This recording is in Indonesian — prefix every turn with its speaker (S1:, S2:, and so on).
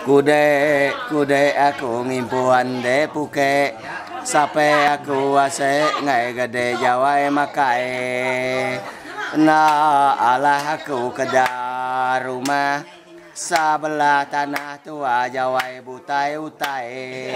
S1: Kude kude aku ngimpuan de puke. Sampai aku ase ngai gede jawai makai Na alah aku kejar rumah. Sebelah tanah tua jawai butai utai